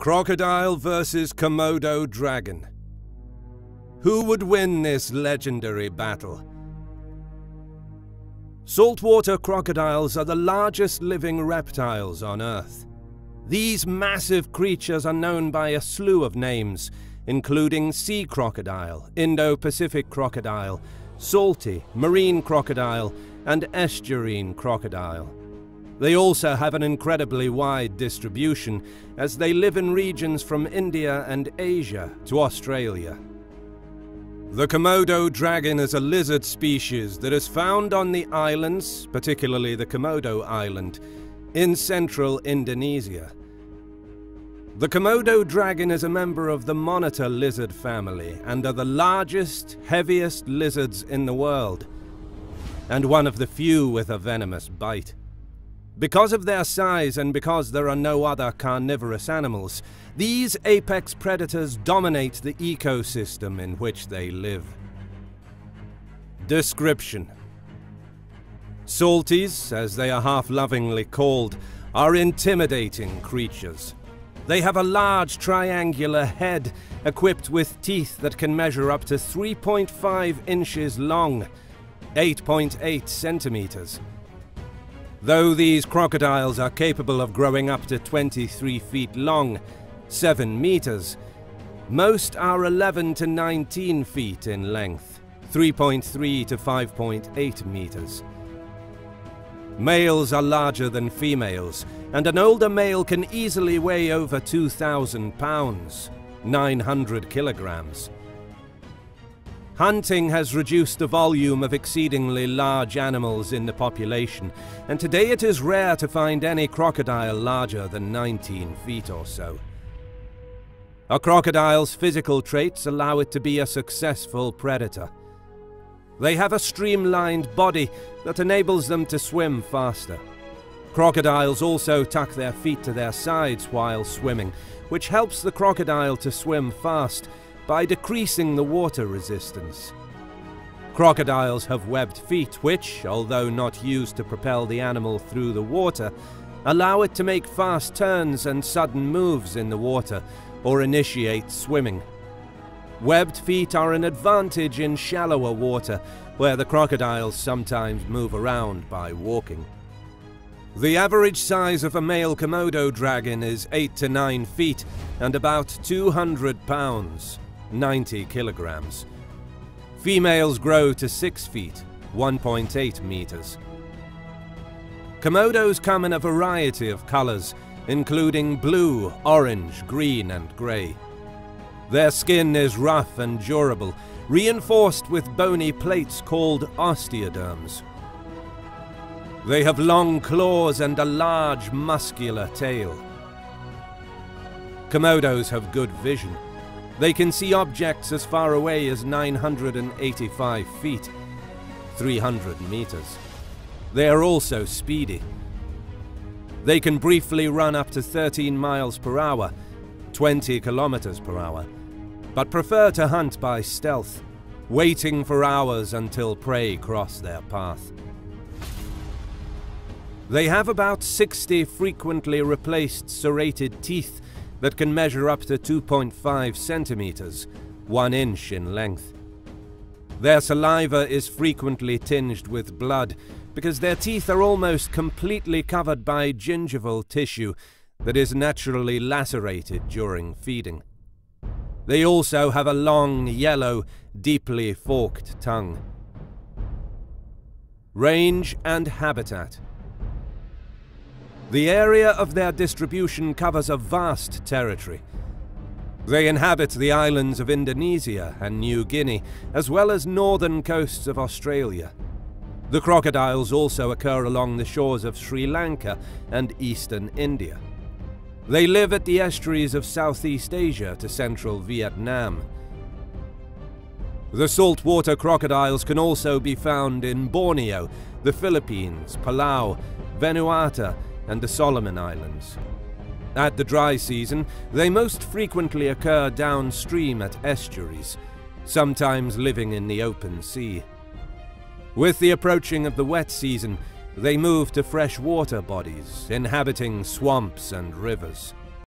Crocodile versus Komodo dragon. Who would win this legendary battle? Saltwater crocodiles are the largest living reptiles on Earth. These massive creatures are known by a slew of names, including sea crocodile, Indo-Pacific crocodile, salty, marine crocodile, and estuarine crocodile. They also have an incredibly wide distribution, as they live in regions from India and Asia to Australia. The Komodo dragon is a lizard species that is found on the islands, particularly the Komodo Island, in central Indonesia. The Komodo dragon is a member of the monitor lizard family and are the largest, heaviest lizards in the world, and one of the few with a venomous bite. Because of their size and because there are no other carnivorous animals, these apex predators dominate the ecosystem in which they live. Description Salties, as they are half lovingly called, are intimidating creatures. They have a large triangular head equipped with teeth that can measure up to 3.5 inches long, 8.8 centimeters. Though these crocodiles are capable of growing up to 23 feet long, 7 meters, most are 11 to 19 feet in length, 3.3 to 5.8 meters. Males are larger than females, and an older male can easily weigh over 2,000 pounds, 900 kilograms. Hunting has reduced the volume of exceedingly large animals in the population, and today it is rare to find any crocodile larger than 19 feet or so. A crocodile's physical traits allow it to be a successful predator. They have a streamlined body that enables them to swim faster. Crocodiles also tuck their feet to their sides while swimming, which helps the crocodile to swim fast by decreasing the water resistance. Crocodiles have webbed feet which, although not used to propel the animal through the water, allow it to make fast turns and sudden moves in the water or initiate swimming. Webbed feet are an advantage in shallower water, where the crocodiles sometimes move around by walking. The average size of a male Komodo dragon is 8 to 9 feet and about 200 pounds. 90 kilograms. Females grow to 6 feet, 1.8 meters. Komodos come in a variety of colors, including blue, orange, green, and gray. Their skin is rough and durable, reinforced with bony plates called osteoderms. They have long claws and a large muscular tail. Komodos have good vision. They can see objects as far away as 985 feet, 300 meters. They are also speedy. They can briefly run up to 13 miles per hour, 20 kilometers per hour, but prefer to hunt by stealth, waiting for hours until prey cross their path. They have about 60 frequently replaced serrated teeth that can measure up to 2.5 centimeters, 1 inch in length. Their saliva is frequently tinged with blood because their teeth are almost completely covered by gingival tissue that is naturally lacerated during feeding. They also have a long, yellow, deeply forked tongue. Range and habitat. The area of their distribution covers a vast territory. They inhabit the islands of Indonesia and New Guinea, as well as northern coasts of Australia. The crocodiles also occur along the shores of Sri Lanka and eastern India. They live at the estuaries of Southeast Asia to central Vietnam. The saltwater crocodiles can also be found in Borneo, the Philippines, Palau, Vanuatu, and the Solomon Islands. At the dry season, they most frequently occur downstream at estuaries, sometimes living in the open sea. With the approaching of the wet season, they move to freshwater bodies, inhabiting swamps and rivers.